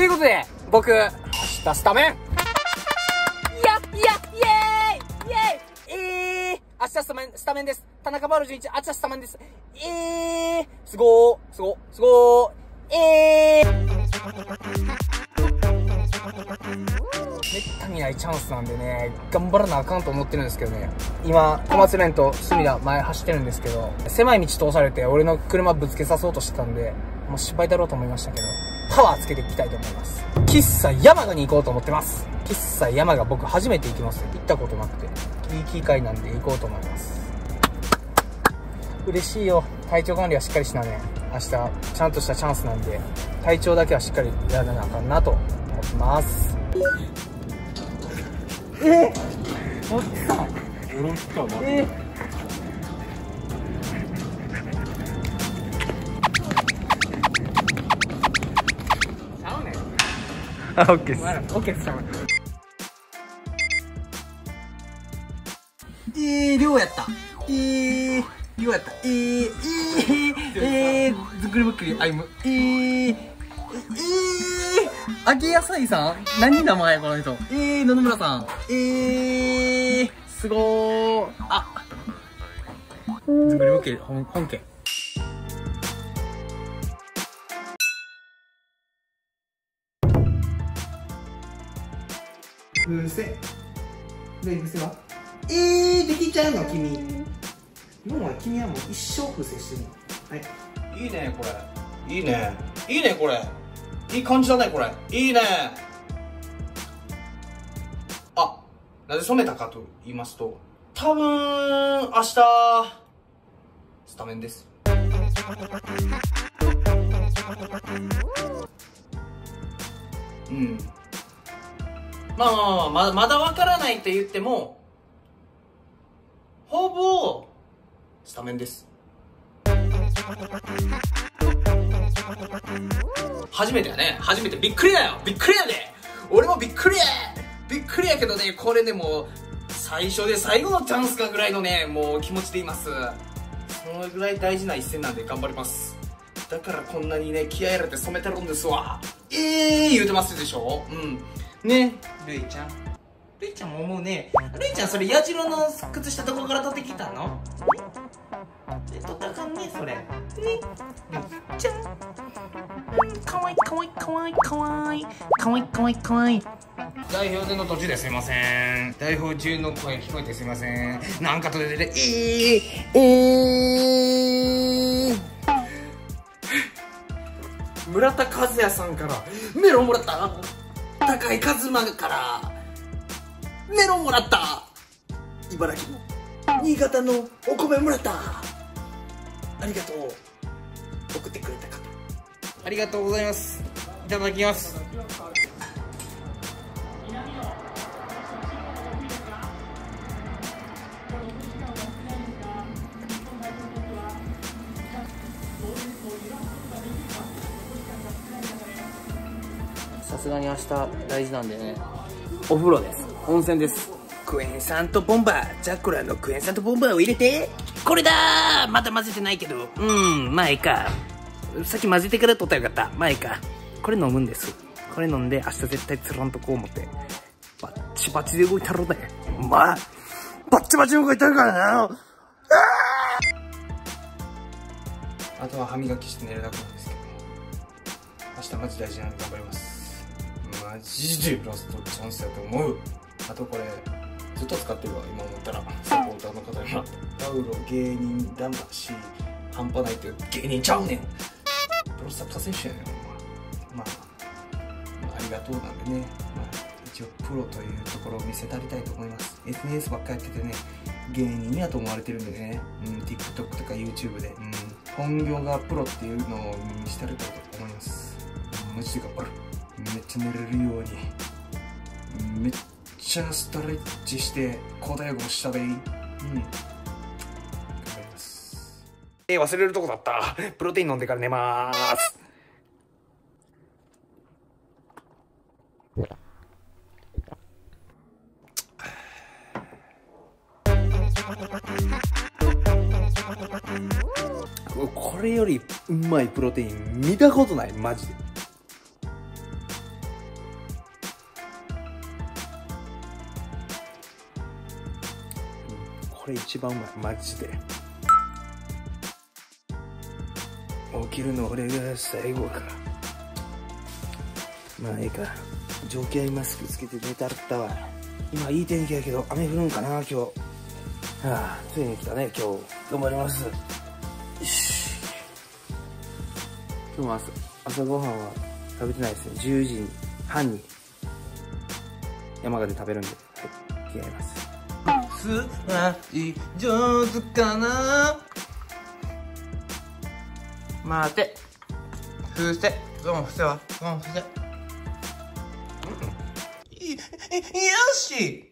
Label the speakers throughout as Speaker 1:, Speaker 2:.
Speaker 1: ということで、僕、明日スタメンいや、いや、イェーイイェーイえー、明日スタメン、スタメンです。田中丸純一、明日スタメンです。えー、すごー、すご、すごー、えー。めったにないチャンスなんでね、頑張らなあかんと思ってるんですけどね。今、小松連と隅田前走ってるんですけど、狭い道通されて俺の車ぶつけさそうとしてたんで、もう失敗だろうと思いましたけど、パワーつけていきたいと思います。喫茶山賀に行こうと思ってます。喫茶山賀僕初めて行きます。行ったことなくて。いい機会なんで行こうと思います。嬉しいよ。体調管理はしっかりしなね。明日、ちゃんとしたチャンスなんで、体調だけはしっかりやらなあかんなと思ってます。えー、おっ？さんよろしくかなえーあ、オッケーです。オッケーです。えー、量やった。えー、量やった。えー、えー、えー、ずくりぶっくり、あいむ。えー、えー、揚げ野菜さん何名前この人？えー、野々村さん。えー、すごー。あ、ずぶりボケ、本本家。風船。で、風船はえー、できちゃうの君。もう君はもう一生風船してるの。はい。いいね、これ。いいね。いいね、これ。いい感じだね、これ。いいね。あ、なぜ染めたかと言いますと、多分、明日、スタメンです。うん。まあまあまあ、ままだわからないと言っても、ほぼ、スタメンです。初めてやね。初めて。びっくりだよ。びっくりやで。俺もびっくりや。びっくりやけどね、これでも、最初で最後のチャンスかぐらいのね、もう気持ちでいます。そのぐらい大事な一戦なんで頑張ります。だからこんなにね、気合入れて染めてるんですわ。えー言うてますでしょうん。ね、るいちゃん。るいちゃんも思うね。るいちゃんそれ矢印の靴下どこから取ってきたの？え、取ったらあかんね、それ。ね、るいちゃん。かわいいかわいいかわいいかわいい。かわいいかわいいかわいい。代表戦の途中ですいません。代表中の声聞こえてすいません。なんか途中でえー、えー、村田和也さんからメロンもらった高井和馬からメロンもらった。茨城の新潟のお米もらった。ありがとう。送ってくれた方。ありがとうございます。いただきます。すがに明日大事なんでねお風呂です温泉ですクエン酸とボンバージャクラのクエン酸とボンバーを入れてこれだまだ混ぜてないけどうんまあいいかさっき混ぜてから取ったらよかった。まあいいか。これ飲むんです。これ飲んで明日絶対つらんとこう思って。バッチバチで動いたろうね。まあ、バッチバチ動いたるからな。あとは歯磨きして寝るだけなんですけど。明日マジ大事なんで頑張ります。マジでラストチャンスだと思う。あとこれ、ずっと使ってるわ、今思ったら。サポーターの方には。タウロ芸人魂半端ないって芸人ちゃうねん。プロサッカー選手やねん、まあ、まあ、ありがとうなんでね、まあ、一応プロというところを見せたりたいと思います。SNS ばっかやっててね、芸人やと思われてるんでね、うん、TikTok とか YouTube で、うん、本業がプロっていうのを見せたりたいと思います。マジで頑張る。めっちゃ寝れるように、めっちゃストレッチして、古代語したでいい。うん。えー、忘れるとこだった。プロテイン飲んでから寝まーす。これよりうまいプロテイン見たことないマジでれ一番うまいマジで。起きるの俺が最後か。まあええか。条件マスクつけて寝たったわ。今いい天気やけど雨降るんかな今日。はあついに来たね今日。頑張ります。よし。今日も朝朝ごはんは食べてないですね。10時半に山形で食べるんで。はい着替えます。
Speaker 2: すらい上手かな？待て。伏せゾン伏せはゾン伏せいいよし！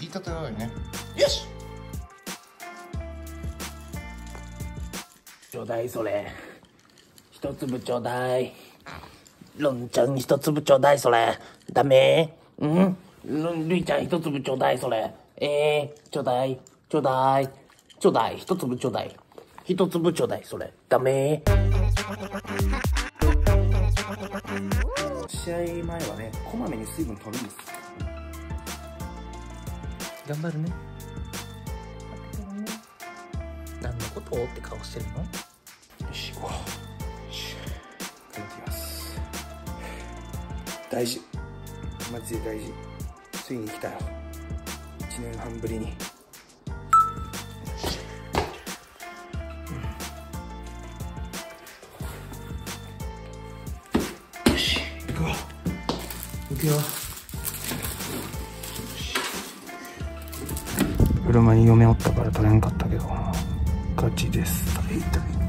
Speaker 2: 言い方が悪いね。よし！
Speaker 3: ちょうだいそれ。一粒ちょうだい。ロンちゃん一粒ちょうだいそれ。ダメ。うん？ルルイちゃん一粒ちょうだいそれ。えー、ちょうだい。ちょうだい。ちょうだい。一粒ちょうだい。一粒ちょうだいそれ。ダメ。
Speaker 1: 試合前はねこまめに水分取るんです。
Speaker 2: 頑張るね。何のこと？をって顔してるの？
Speaker 1: 大事。マジで大事。ついに来たよ。1年半ぶりに。よし行くわ。行くよ。車に嫁おったから取れんかったけどガチです。大体チで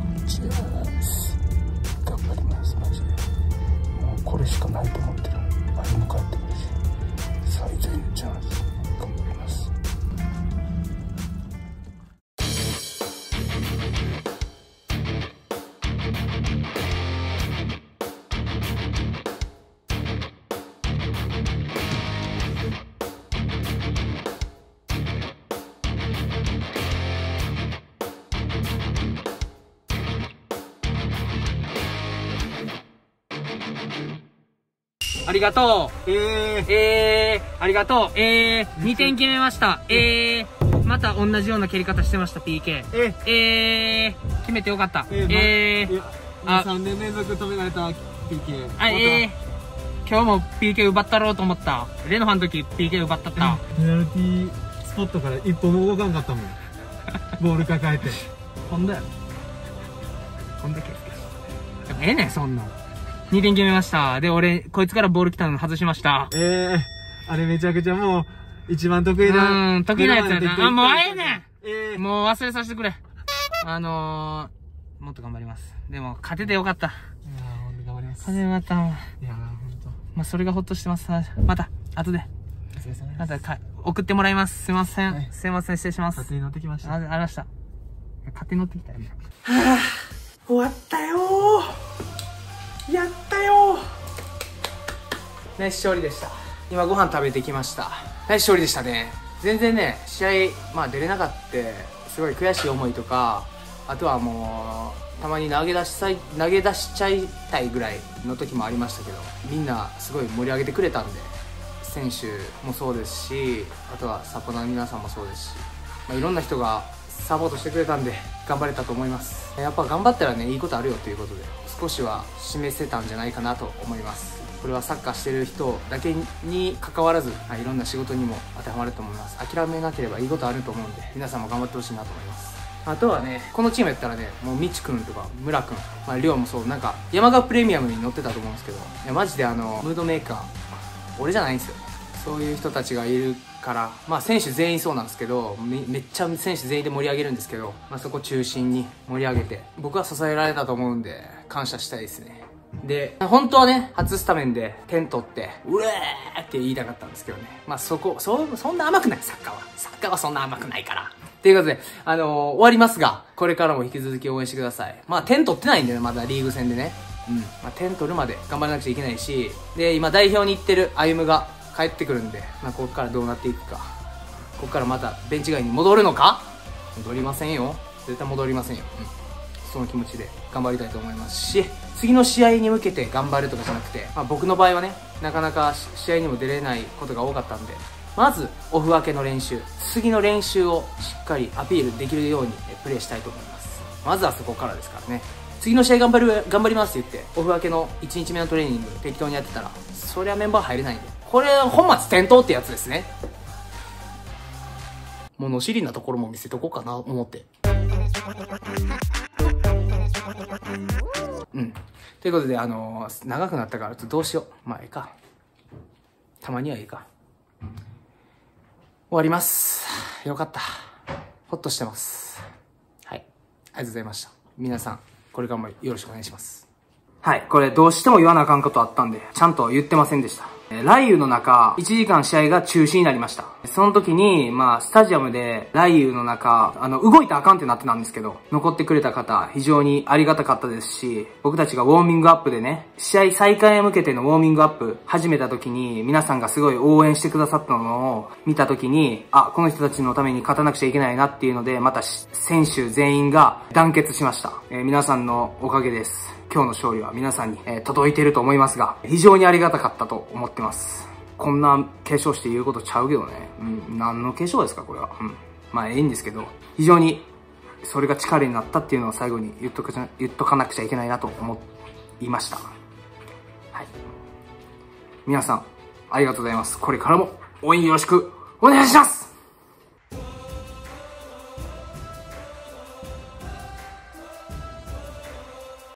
Speaker 1: あり
Speaker 4: がとう。えー、えー、ありがとう。えー、2点決めました。えー、また同じような蹴り方してました、PK。
Speaker 5: え
Speaker 4: えー、決めてよかった。
Speaker 5: え
Speaker 4: えー、あ
Speaker 5: 3年連続止められた PK
Speaker 4: あ、えー、今日も PK 奪ったろうと思った。レノファの時 PK 奪ったった。
Speaker 5: ペナルティースポットから一歩も動かんかったもん ボール抱えて
Speaker 4: ほんだよ。ほんだけ。でもええねん、そんなん。2点決めました。で、俺、こいつからボール来たの外しました。
Speaker 5: ええあれめちゃくちゃもう一番得意な
Speaker 4: うん得意なやつやなあもうええねん
Speaker 5: ええ
Speaker 4: もう忘れさせてくれ。あのー、もっと頑張ります。でも、勝ててよかった。
Speaker 5: いやーほんと頑張ります
Speaker 4: 勝ててよかった。ま
Speaker 5: いやーほんと
Speaker 4: あ、それがほっとしてます。また、後で、またか、送ってもらいます。すいません。
Speaker 5: はい
Speaker 4: すいません、失礼します。
Speaker 5: 勝手に乗ってきまし
Speaker 4: あ、
Speaker 5: た
Speaker 4: ありました。勝手に乗ってきたよ。
Speaker 1: 終わったよナイス勝利でした。今ご飯食べてきました。ナイス勝利でしたね。全然ね試合まあ出れなかった。すごい悔しい思いとかあとはもうたまに投げ出しさい投げ出しちゃいたいぐらいの時もありましたけどみんなすごい盛り上げてくれたんで選手もそうですしあとはサポーターの皆さんもそうですし、まあ、いろんな人がサポートしてくれたんで頑張れたと思います。やっぱ頑張ったらねいいことあるよということで少しは示せたんじゃないかなと思います。これはサッカーしてる人だけに関わらずはいいろんな仕事にも当てはまると思います。諦めなければいいことあると思うんで皆さんも頑張ってほしいなと思います。あとはねこのチームやったらねもうみちくんとか村くん、まあ、りょうもそうなんか山川プレミアムに乗ってたと思うんですけどいやマジであのムードメーカー俺じゃないんですよ。そういう人たちがいるから、まあ、選手全員そうなんですけどめめっちゃ選手全員で盛り上げるんですけど、まあ、そこ中心に盛り上げて僕は支えられたと思うんで感謝したいですね。で本当はね初スタメンで点取ってうえーって言いたかったんですけどねまあそこそそんな甘くないサッカーはサッカーはそんな甘くないからということで、あのー終わりますが、これからも引き続き応援してください。まあ、点取ってないんでね、まだリーグ戦でね。うん。まあ、点取るまで頑張らなくちゃいけないし、で、今代表に行ってる歩夢が帰ってくるんで、まあ、ここからどうなっていくか。ここからまたベンチ外に戻るのか？戻りませんよ。絶対戻りませんよ。うん。その気持ちで頑張りたいと思いますし、次の試合に向けて頑張るとかじゃなくて、まあ、僕の場合はね、なかなか試合にも出れないことが多かったんで、まずオフ明けの練習、次の練習をしっかりアピールできるようにプレーしたいと思います。まずはそこからですからね。次の試合頑張る、頑張りますって言って、オフ明けの1日目のトレーニング適当にやってたら、そりゃメンバー入れないんで。これ、本末転倒ってやつですね。物知りなところも見せとこうかな、思って。うん。ということで、あのー長くなったから、ちょっとどうしよう。まあ、ええか。たまにはええか。終わります。よかった。ほっとしてます。はい。ありがとうございました。皆さん、これからもよろしくお願いします。はい。これ、どうしても言わなあかんことあったんで、ちゃんと言ってませんでした。え雷雨の中、1時間試合が中止になりました。その時に、まあ、スタジアムで雷雨の中、あの、動いたらあかんってなってたんですけど、残ってくれた方、非常にありがたかったですし、僕たちがウォーミングアップでね、試合再開へ向けてのウォーミングアップ始めた時に、皆さんがすごい応援してくださったのを見た時に、あ、この人たちのために勝たなくちゃいけないなっていうので、またし選手全員が団結しました。えー皆さんのおかげです。今日の勝利は皆さんに、え届いていると思いますが、非常にありがたかったと思ってます。こんな化粧して言うことちゃうけどね。うん、何の化粧ですか、これは。うん。まあ、いいんですけど、非常に、それが力になったっていうのを最後に言っとか言っとかなくちゃいけないなと思いました。はい。皆さん、ありがとうございます。これからも応援よろしくお願いします